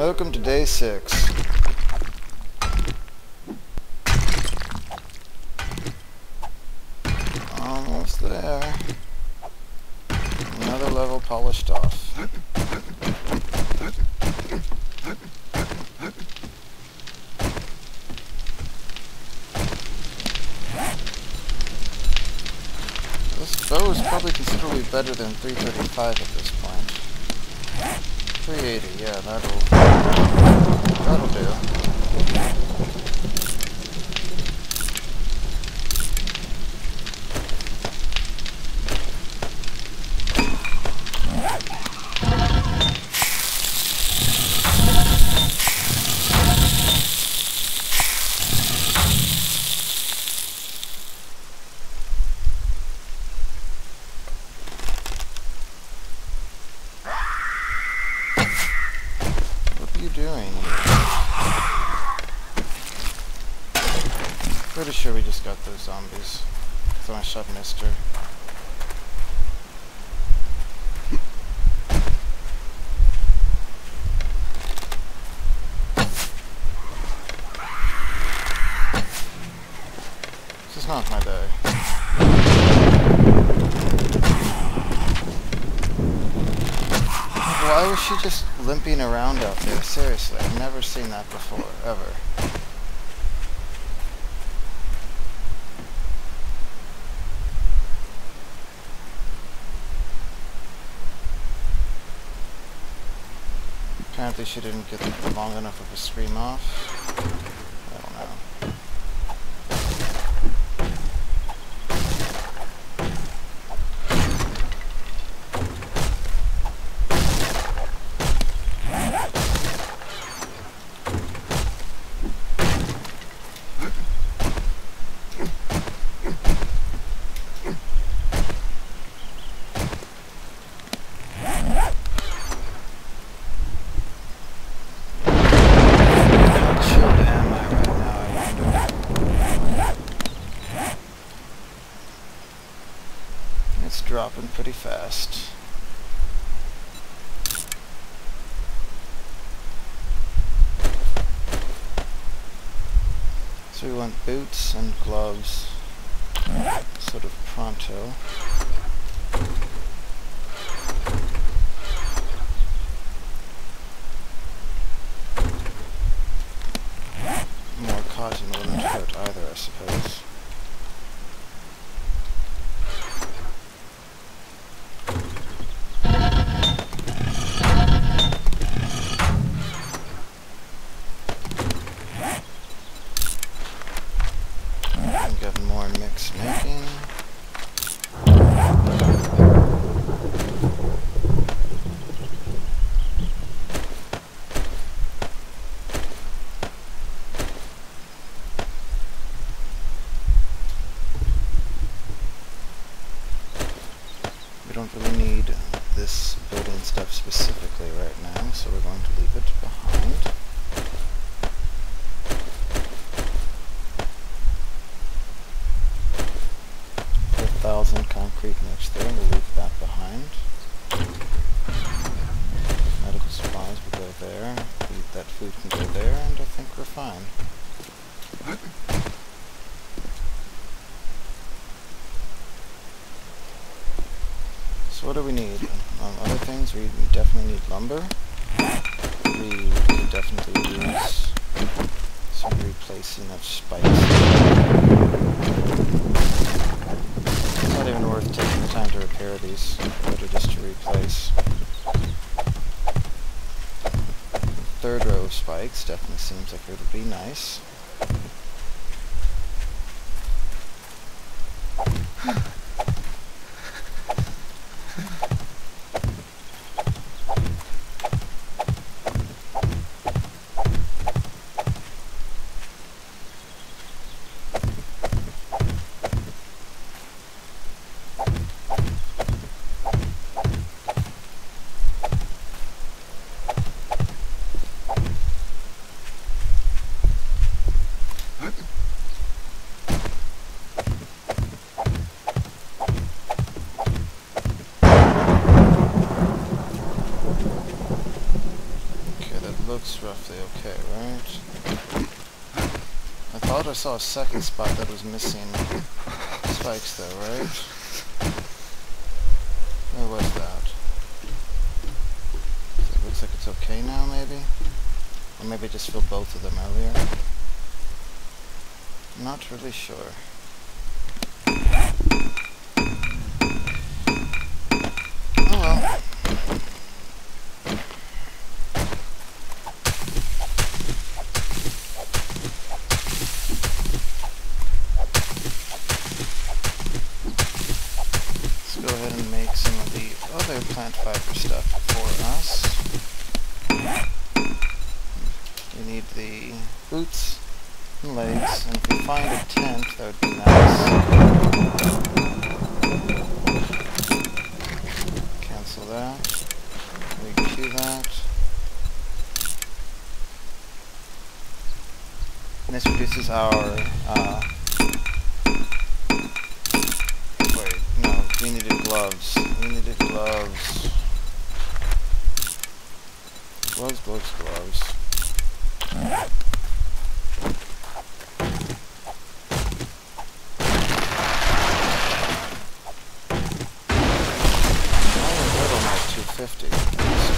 Welcome to day six. Almost there. Another level polished off. This bow is probably considerably better than 335 at this point. 380, yeah, that'll, that'll do. Apparently she didn't get long enough of a scream off. boots and gloves sort of pronto. definitely seems like it would be nice. Looks roughly okay, right? I thought I saw a second spot that was missing spikes though, right? Where was that? So it looks like it's okay now, maybe? Or maybe I just filled both of them earlier? Not really sure. 50.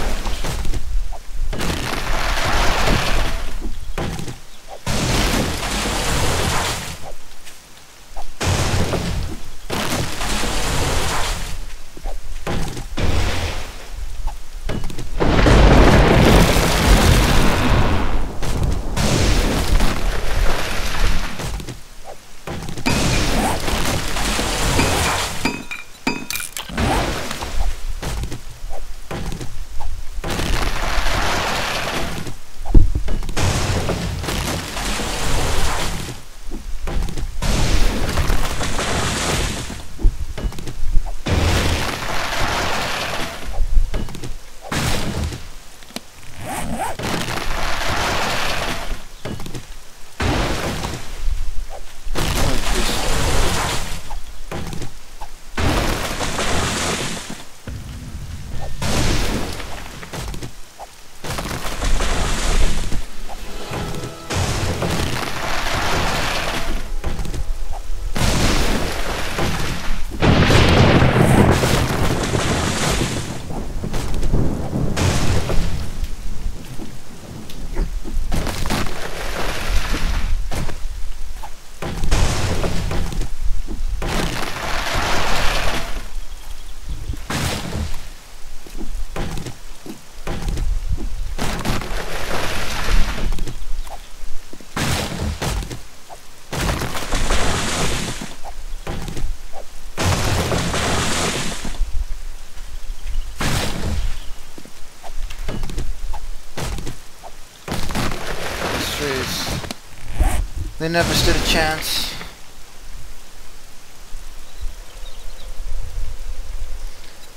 They never stood a chance.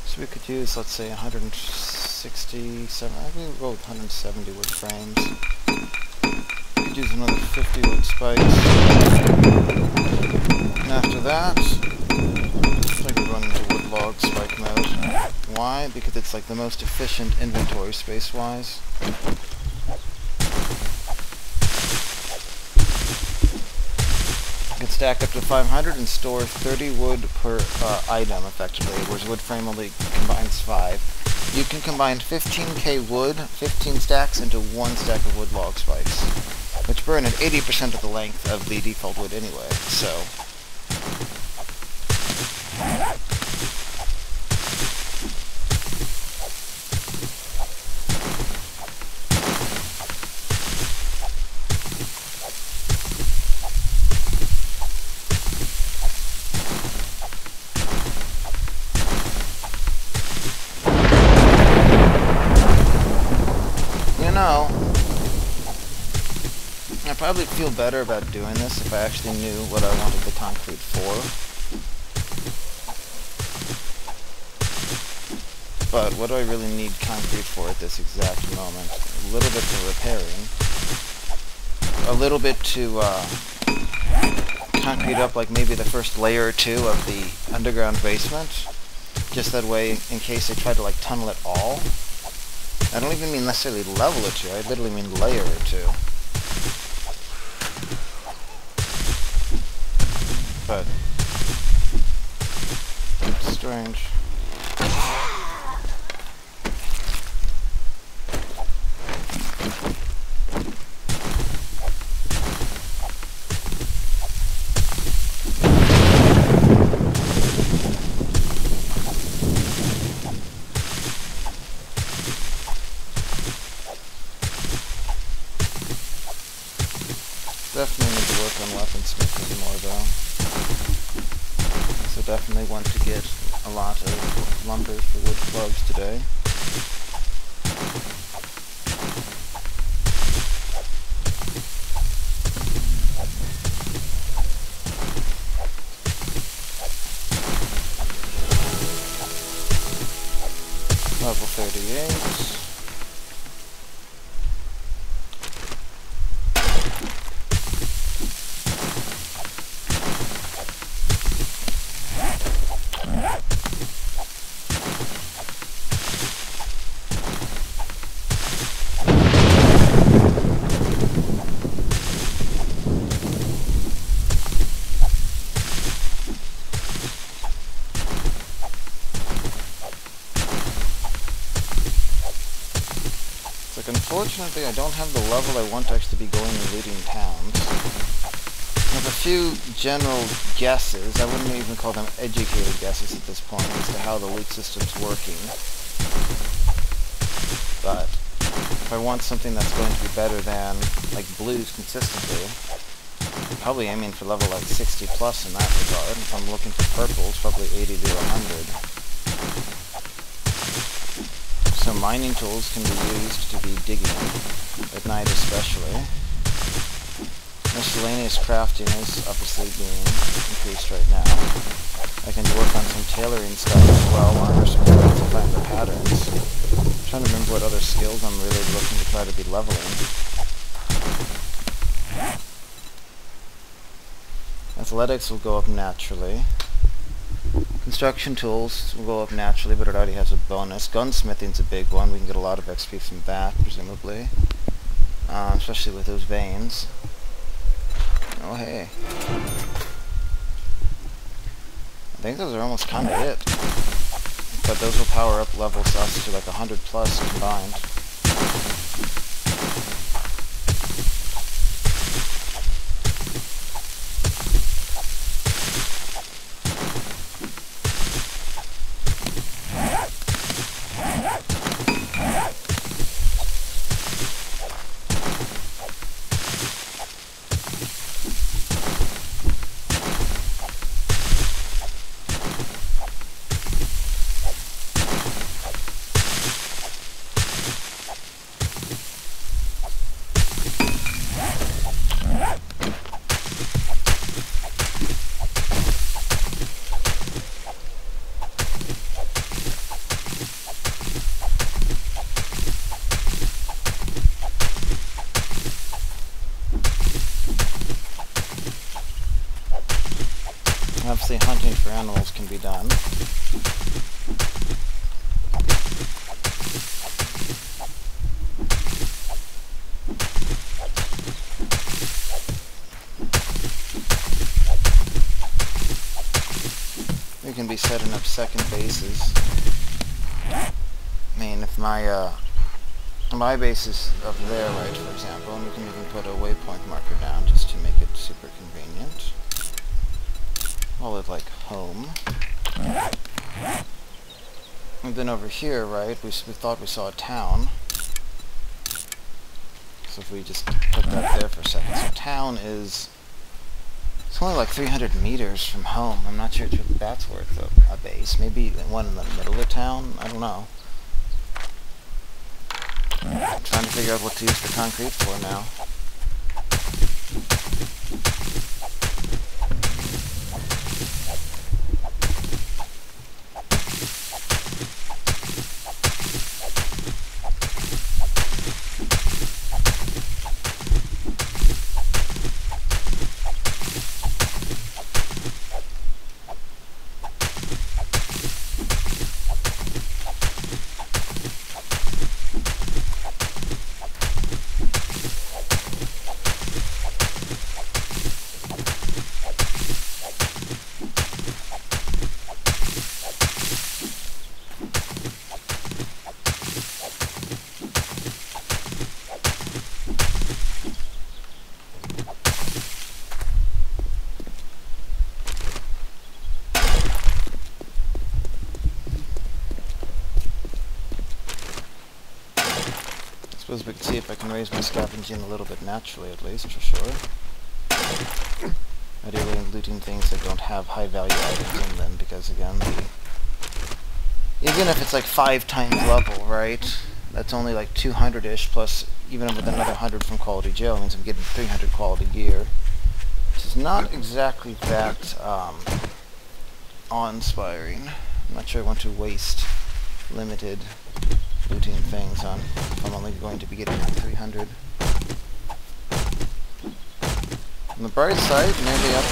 So we could use, let's say, 167, I think we'll go with 170 wood frames. We could use another 50 wood spikes. And after that, I think we run into wood log spike mode. Why? Because it's like the most efficient inventory space-wise. You can stack up to 500 and store 30 wood per uh, item, effectively, whereas wood frame only combines 5. You can combine 15k wood, 15 stacks, into one stack of wood log spikes, which burn at 80% of the length of the default wood anyway, so... You know, I'd probably feel better about doing this if I actually knew what I wanted the concrete for. But what do I really need concrete for at this exact moment? A little bit for repairing. A little bit to uh, concrete up like maybe the first layer or two of the underground basement. Just that way, in case they try to like tunnel it all, I don't even mean necessarily level it to, I literally mean layer or two. Strange. Definitely need to work on weaponsmithing more though. So definitely want to get a lot of lumber for wood clubs today. Level 38. Like, unfortunately, I don't have the level I want to actually be going and looting towns. I have a few general guesses, I wouldn't even call them educated guesses at this point, as to how the loot system's working. But, if I want something that's going to be better than, like, blues consistently, I'm probably aiming for level, like, 60 plus in that regard. If I'm looking for purples, probably 80 to 100. So mining tools can be used to be digging, at night especially. Miscellaneous crafting is obviously being increased right now. I can work on some tailoring stuff as well, armor support to find the patterns. I'm trying to remember what other skills I'm really looking to try to be leveling. Athletics will go up naturally. Construction tools will go up naturally, but it already has a bonus. Gunsmithing's a big one. We can get a lot of XP from that, presumably. Uh, especially with those veins. Oh, hey. I think those are almost kind of it. But those will power up levels us to like 100 plus combined. Obviously hunting for animals can be done. We can be setting up second bases. I mean, if my, uh, my base is up there, right, for example, and we can even put a waypoint marker down just to make it super convenient. Call it like home. And then over here, right, we, we thought we saw a town. So if we just put that there for a second. So town is... It's only like 300 meters from home. I'm not sure that's worth a, a base. Maybe one in the middle of town? I don't know. Trying to figure out what to use the concrete for now. Raise my scavenging a little bit naturally, at least, for sure. Ideally looting things that don't have high value items in them, because again, the, even if it's like five times level, right? That's only like 200-ish, plus even with another 100 from Quality Joe, means I'm getting 300 quality gear. Which is not exactly that um, awe-inspiring. I'm not sure I want to waste limited looting things on I'm only going to be getting like 300. On the bright side, nearly up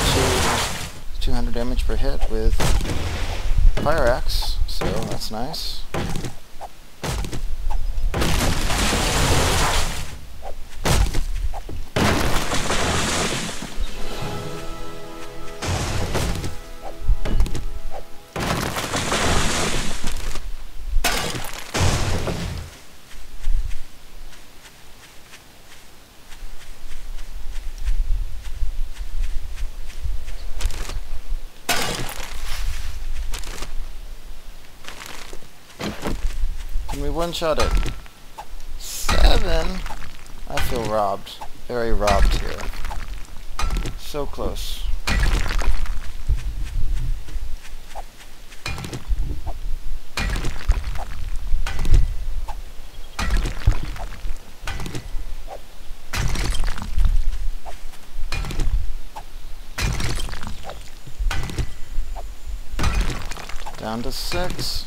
to 200 damage per hit with Fire Axe, so that's nice. One-shot it. Seven? I feel robbed. Very robbed here. So close. Down to six.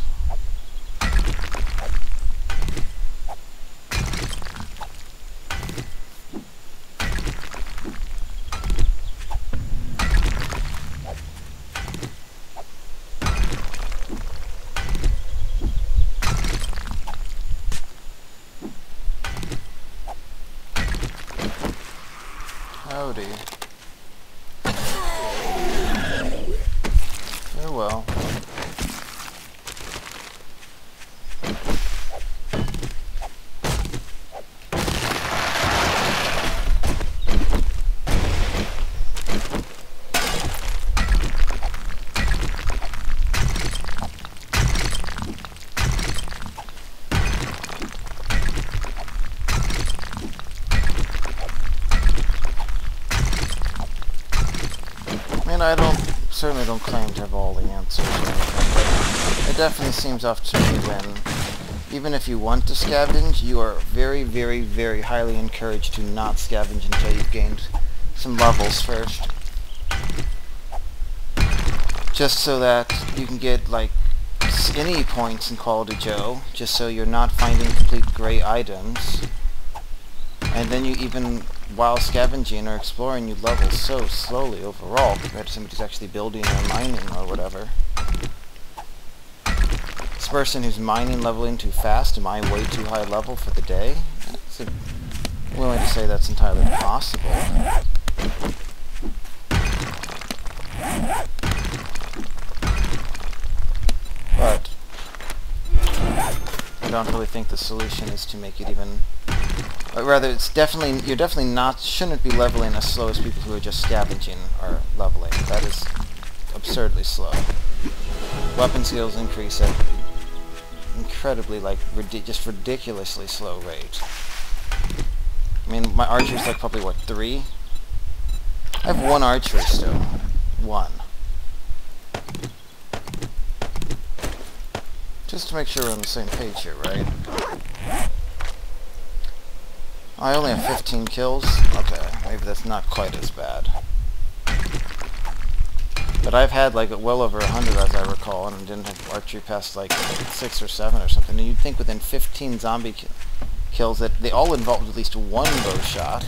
I don't certainly don't claim to have all the answers it definitely seems off to me when even if you want to scavenge, you are very, very, very highly encouraged to not scavenge until you've gained some levels first. Just so that you can get, like, any points in Quality Joe, just so you're not finding complete gray items. And then you even while scavenging or exploring, you level so slowly overall compared to somebody who's actually building or mining or whatever. This person who's mining leveling too fast, am I way too high level for the day? I'm willing to say that's entirely possible. But I don't really think the solution is to make it even but rather, it's definitely you're definitely not shouldn't be leveling as slow as people who are just scavenging are leveling. That is absurdly slow. Weapon skills increase at incredibly like ridi just ridiculously slow rate. I mean, my archer's like probably what three. I have one archery still. One. Just to make sure we're on the same page here, right? I only have 15 kills? Okay, maybe that's not quite as bad. But I've had like well over 100 as I recall, and didn't have archery past like 6 or 7 or something. And you'd think within 15 zombie ki kills that they all involved at least one bow shot.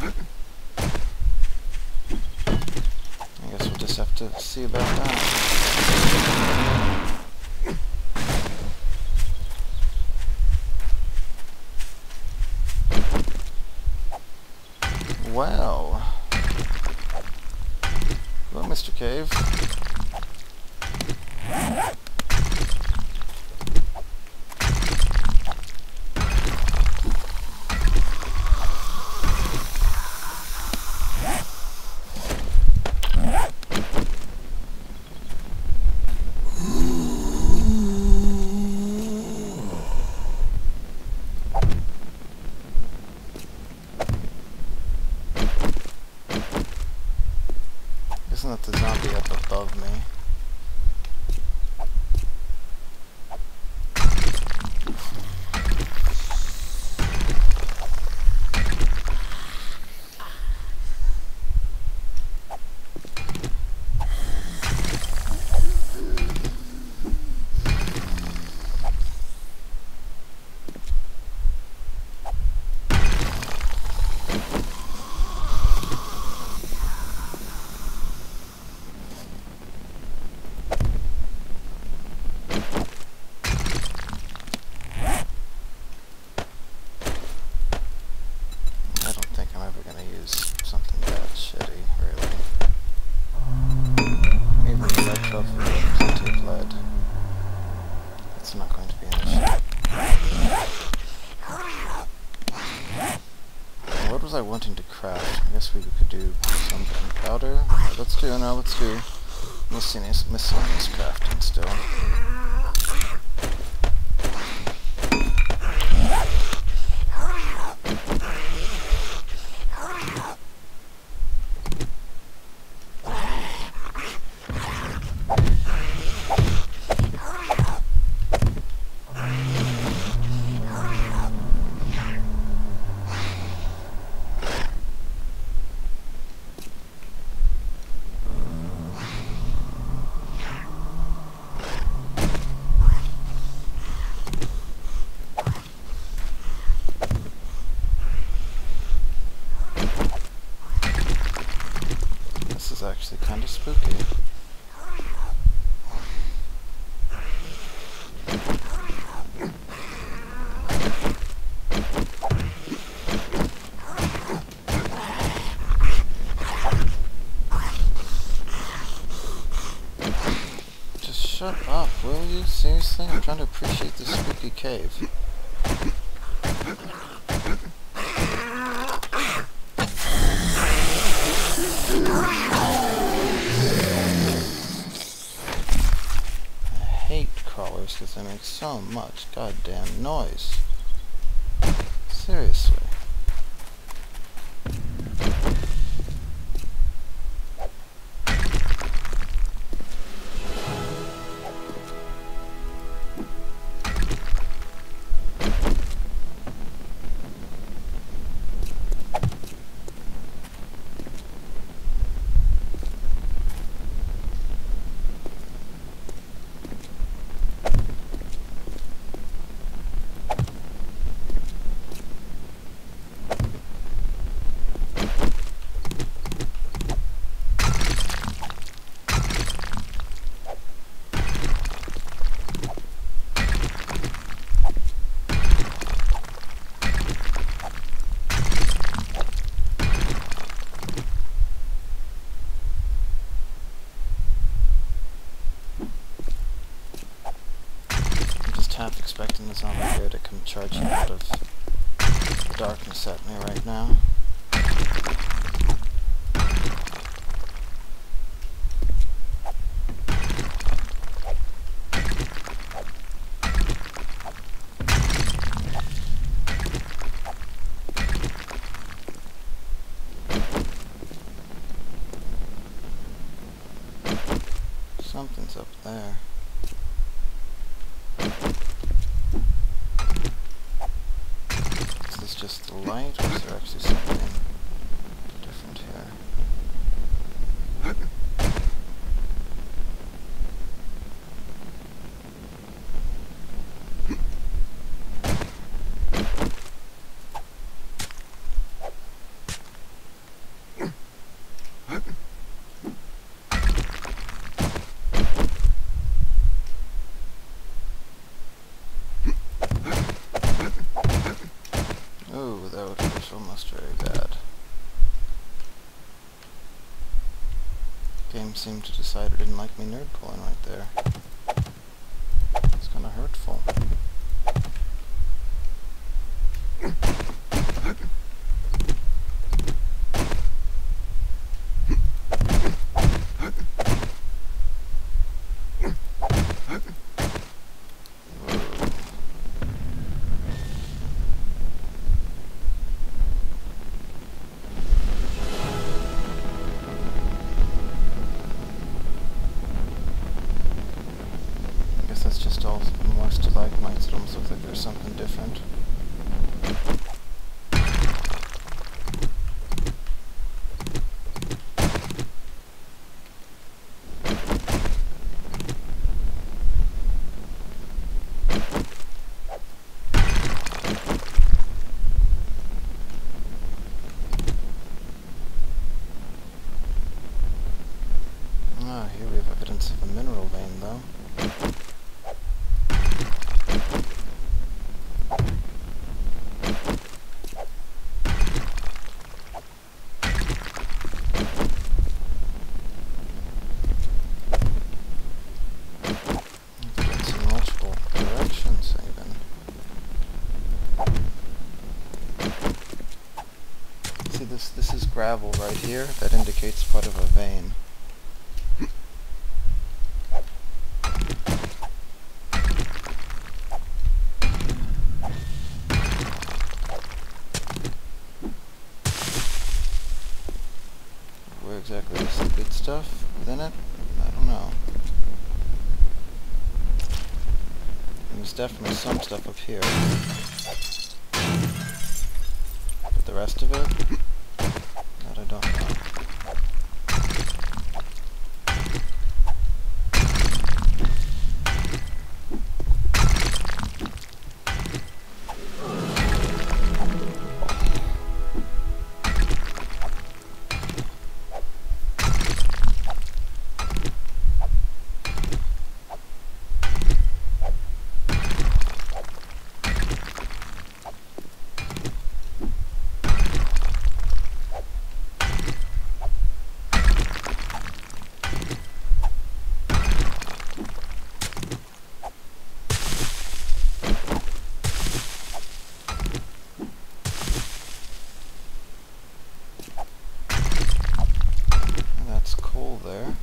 I guess we'll just have to see about that. Well. Hello, Mr. Cave. Isn't that the zombie up above me? I don't think I'm ever gonna use something that shitty, really. Maybe of lead. It's not going to be an issue. What was I wanting to craft? I guess we could do some gunpowder. Alright, let's do, no, let's do miscellaneous, miscellaneous crafting still. This is actually kind of spooky. Just shut up, will you? Seriously? I'm trying to appreciate this spooky cave. I hate crawlers because they make so much goddamn noise. Seriously. At me right now. seemed to decide it didn't like me nerd poling right there. It's kind of hurtful. gravel right here that indicates part of a vein. hole there.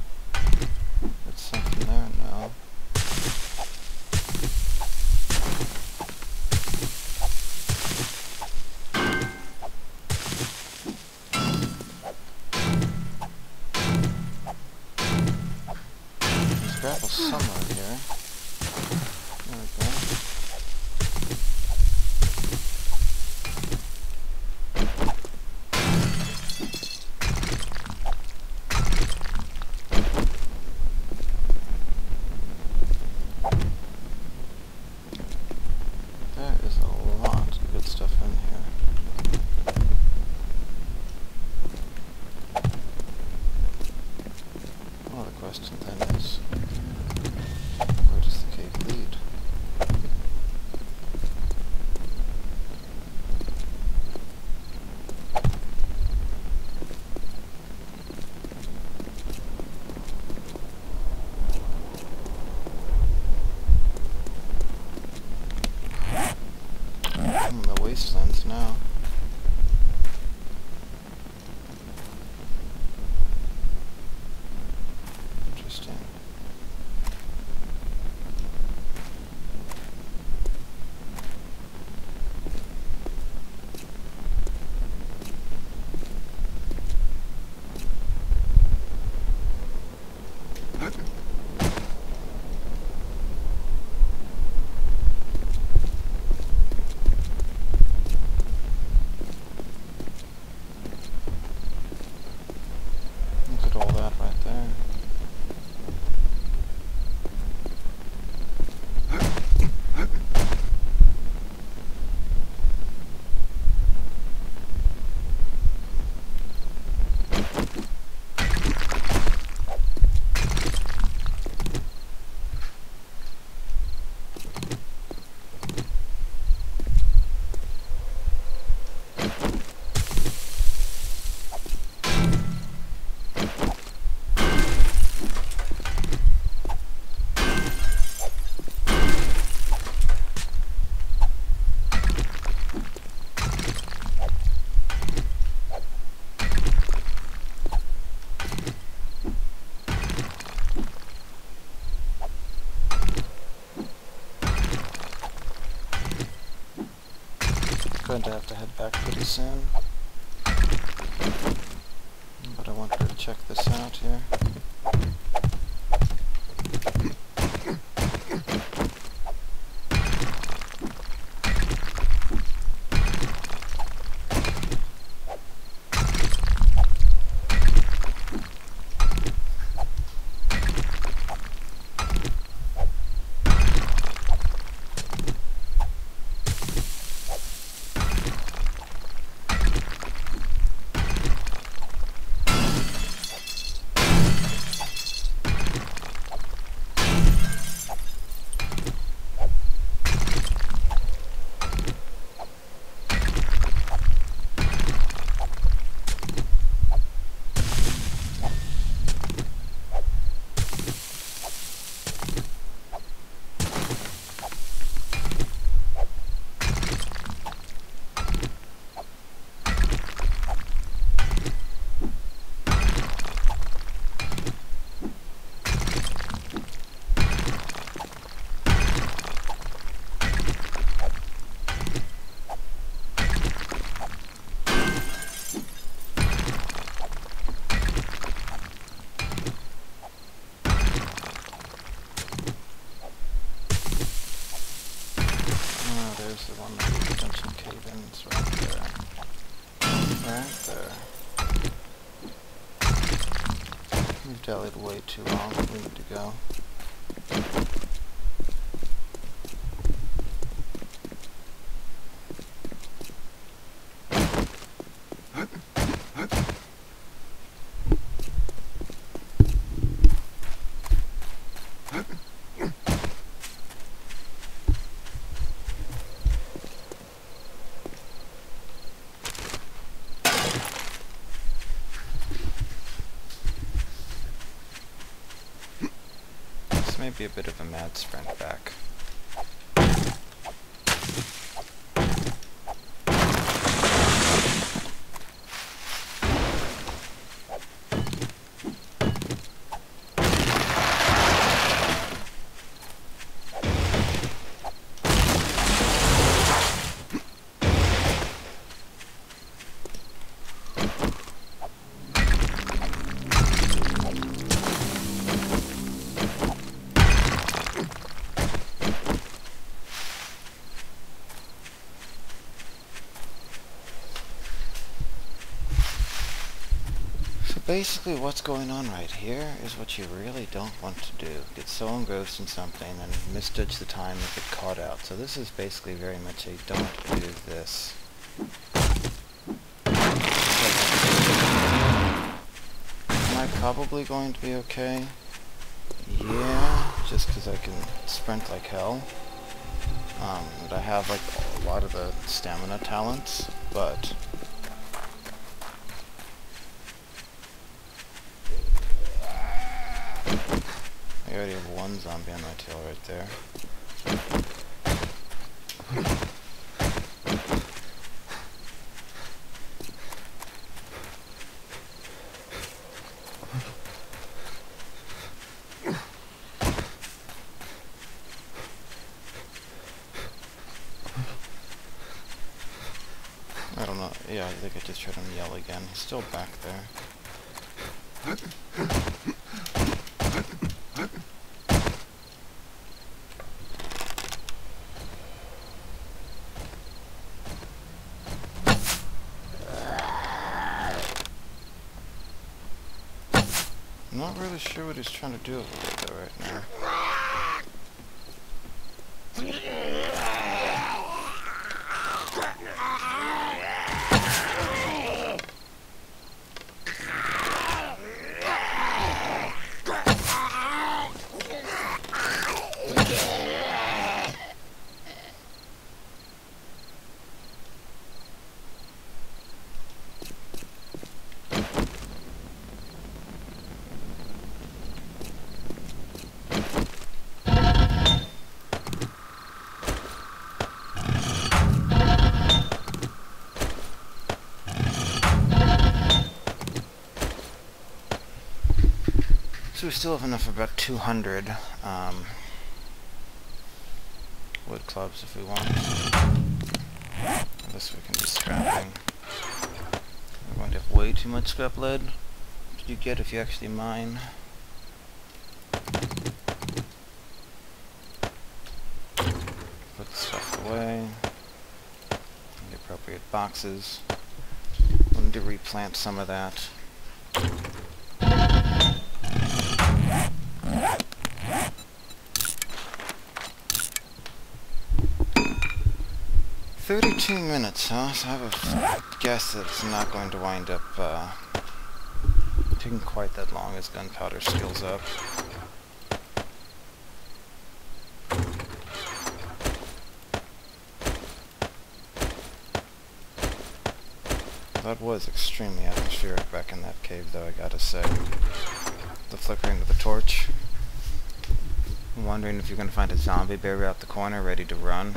Going to have to head back pretty soon. But I wanted to check this out here. May be a bit of a mad sprint back. Basically what's going on right here is what you really don't want to do. Get so engrossed in something and misjudge the time and get caught out. So this is basically very much a don't do this. Am I probably going to be okay? Yeah, just because I can sprint like hell. Um, I have like a lot of the stamina talents, but I already have one zombie on my tail right there. I don't know. Yeah, I think I just heard him yell again. He's still back there. I'm not really sure what he's trying to do over there right now. We still have enough for about 200 um, wood clubs if we want. This we can be scrapping. We're going to have way too much scrap lead. Do you get if you actually mine? Put the stuff away. The appropriate boxes. we need to replant some of that. 32 minutes, huh? So I have a guess that it's not going to wind up uh, taking quite that long as gunpowder skills up. That was extremely atmospheric back in that cave, though, I gotta say. The flickering of the torch. I'm wondering if you're gonna find a zombie bear out the corner ready to run.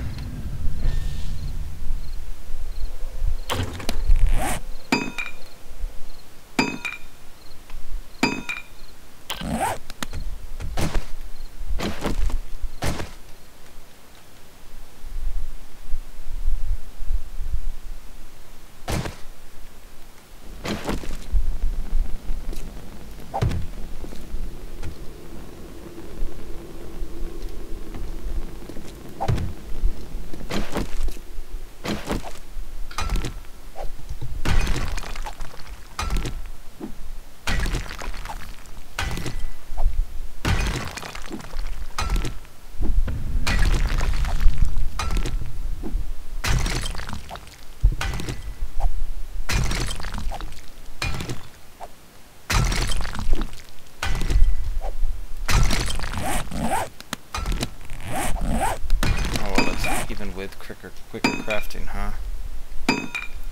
with quicker, quicker crafting, huh?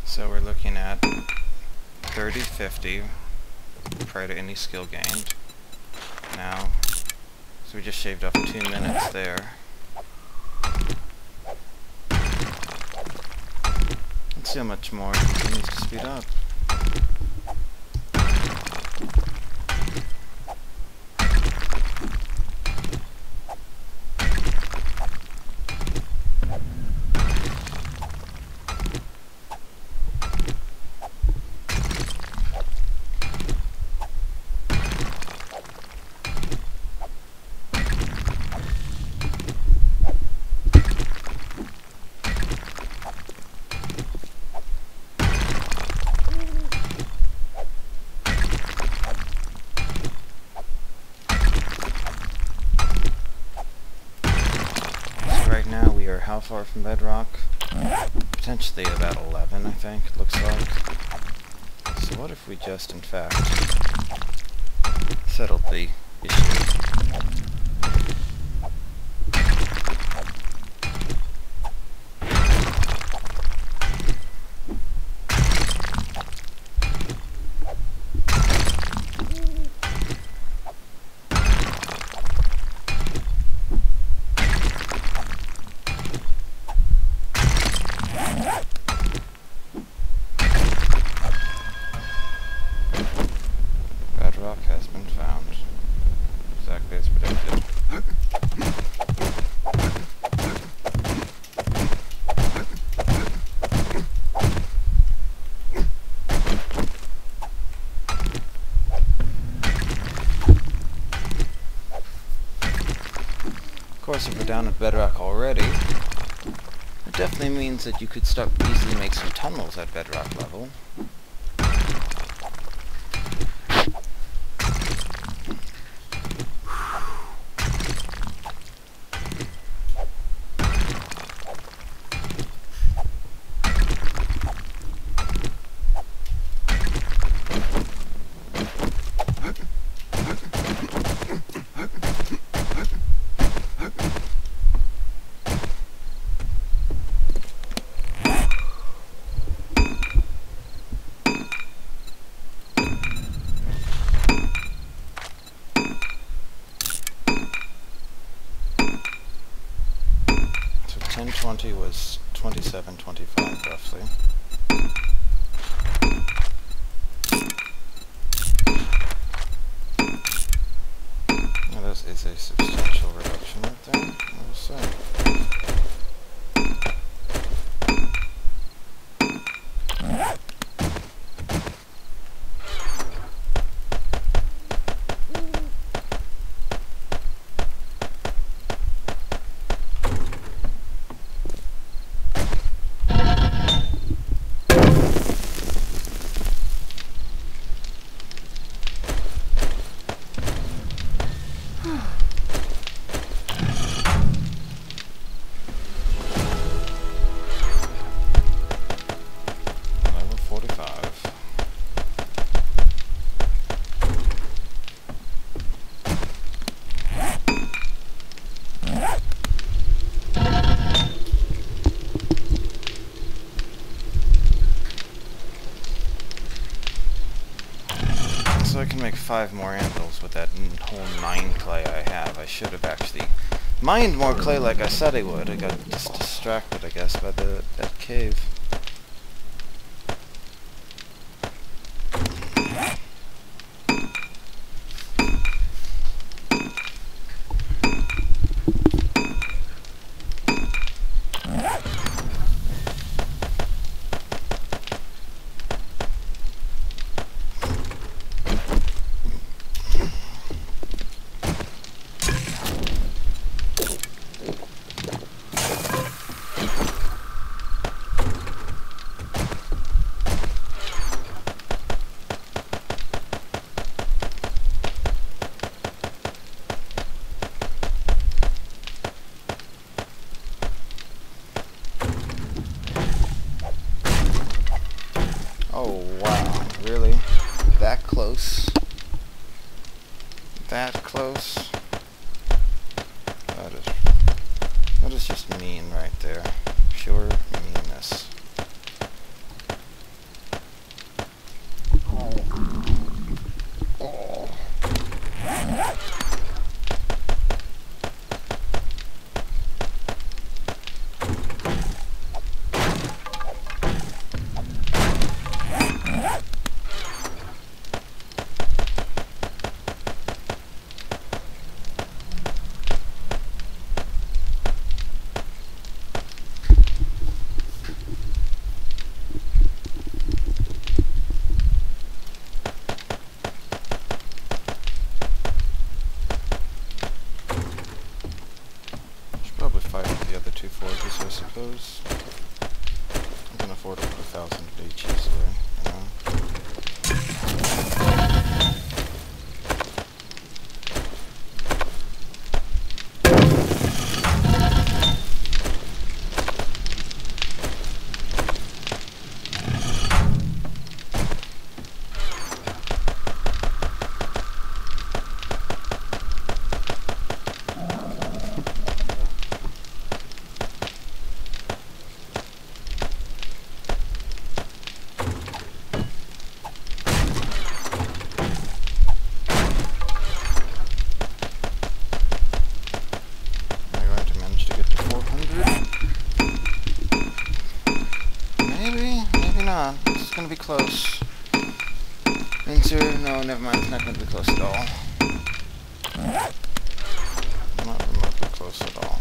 So we're looking at 30-50 prior to any skill gained. Now, so we just shaved off two minutes there. Let's see how much more it continues to speed up. how far from bedrock? Potentially about 11, I think, it looks like. So what if we just, in fact, settled the issue? course, if we're down at bedrock already, it definitely means that you could start easily make some tunnels at bedrock level. was 27.25 roughly. Now this is a substantial reduction right there, I will say. so I can make five more anvils with that whole nine clay I have. I should have actually mined more clay like I said I would. I got just distracted, I guess, by the that cave. Oh, wow. Really? That close? That close? That is... Mean right there. Pure Maybe. This is to be close. Insert, no, never mind, it's not to be close at all. Not remotely close at all.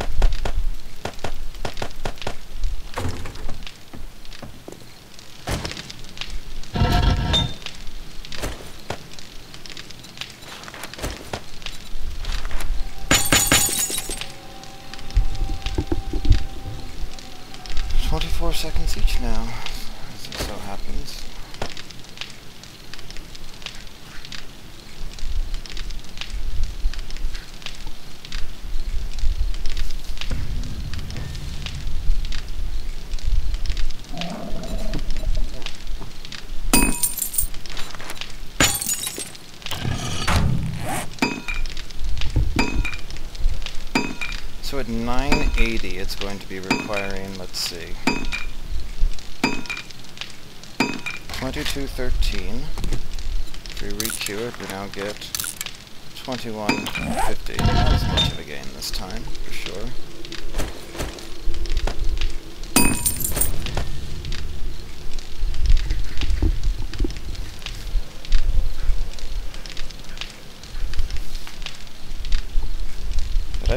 Twenty-four seconds each now, as it so happens. So at 980, it's going to be requiring, let's see, 2213. If we re-queue it, we now get 2150. Not as much of a gain this time, for sure.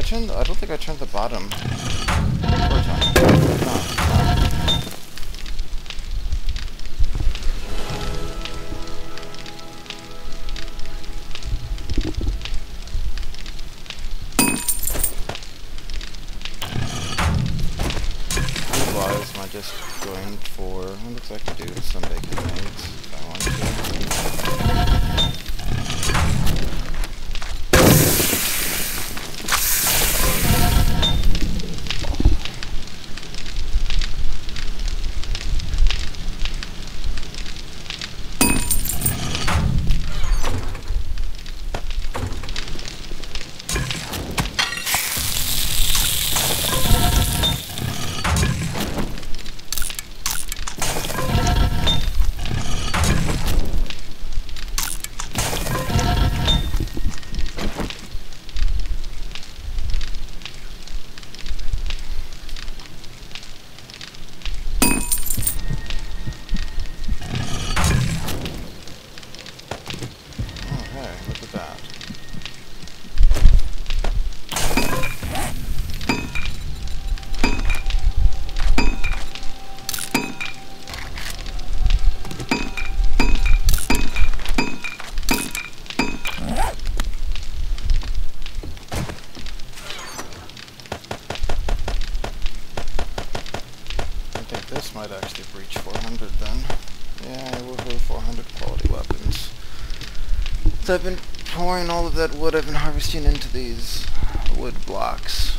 Did I don't think I turned the bottom. just going for, it looks like I do some bacon eggs if I want to. So I've been pouring all of that wood. I've been harvesting into these wood blocks,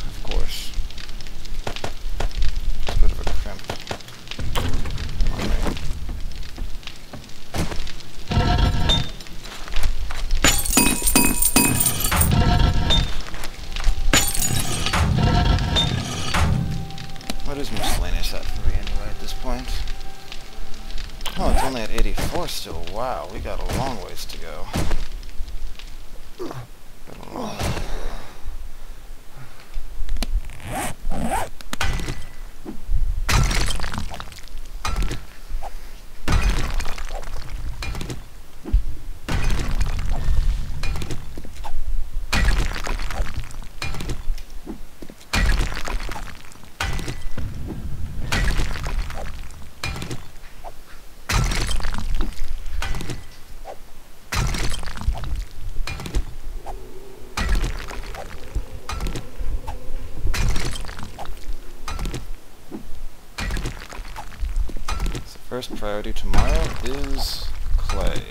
first priority tomorrow is clay.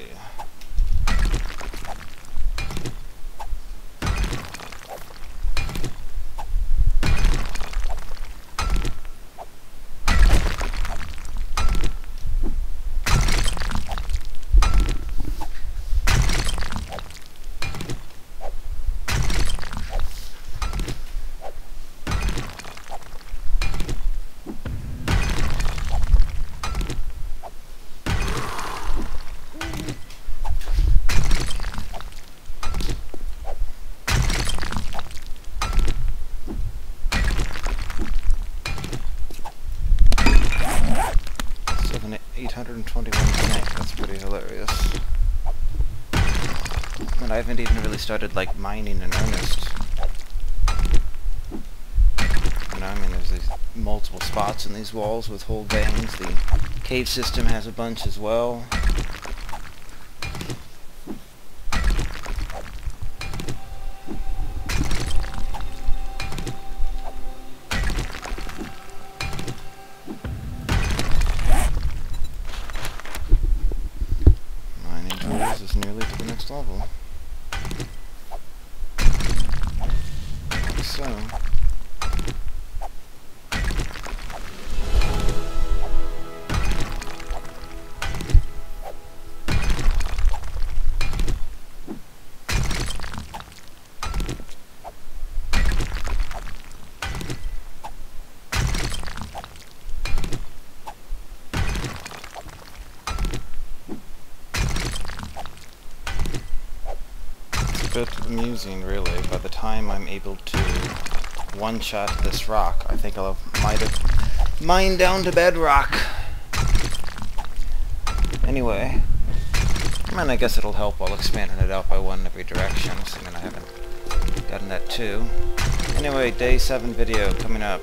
Seven, 821 tank, that's pretty hilarious. And I haven't even really started, like, mining in earnest. You know, I mean, there's these multiple spots in these walls with whole veins. The cave system has a bunch as well. Bit amusing, really. By the time I'm able to one-shot this rock, I think I'll have might have mined down to bedrock. Anyway, I mean, I guess it'll help while expanding it out by one in every direction, assuming I haven't gotten that too. Anyway, day 7 video coming up.